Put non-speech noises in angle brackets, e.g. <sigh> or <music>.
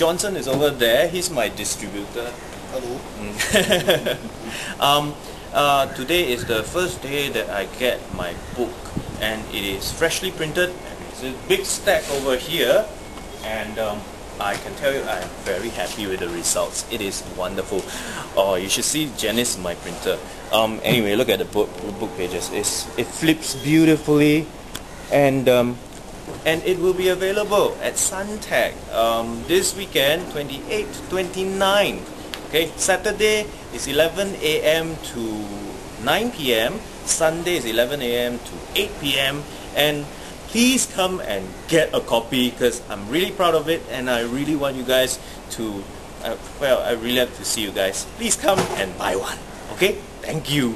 Johnson is over there. He's my distributor. Hello. <laughs> um, uh, today is the first day that I get my book and it is freshly printed and it's a big stack over here and um, I can tell you I am very happy with the results. It is wonderful. Oh, you should see Janice, my printer. Um, anyway, look at the book, book pages. It's, it flips beautifully and um, and it will be available at Suntec um, this weekend 28 29 okay Saturday is 11 a.m. to 9 p.m. Sunday is 11 a.m. to 8 p.m. and please come and get a copy because I'm really proud of it and I really want you guys to uh, well I really love to see you guys please come and buy one okay thank you